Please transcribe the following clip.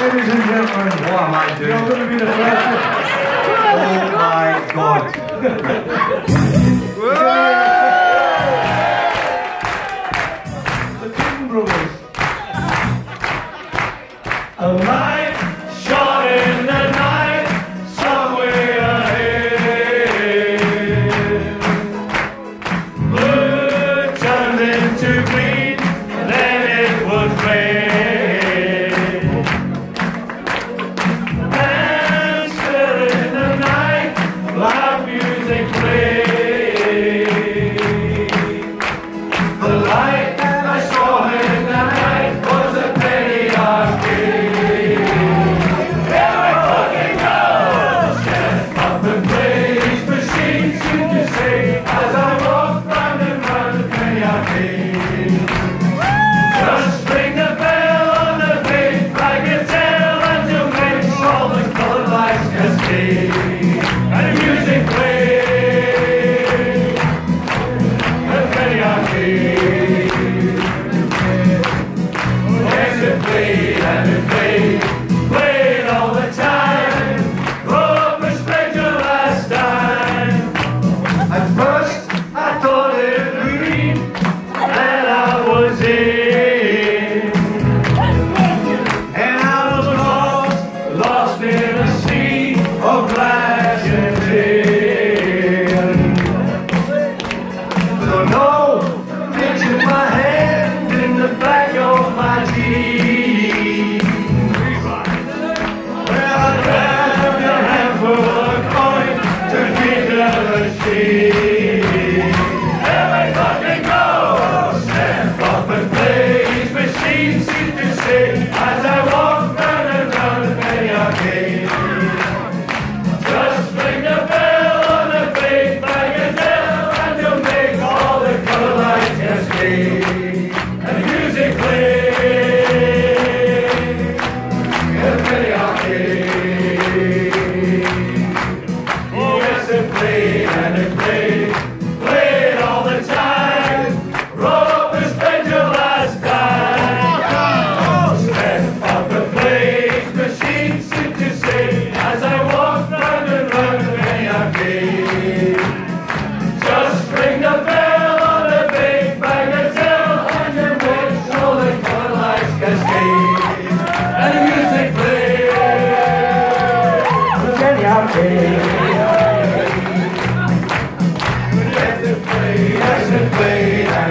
Ladies and gentlemen, what am I doing? You're going to be the first. oh my god. the King Brothers. Alive. to be me. happy. Let's let's play, let's play.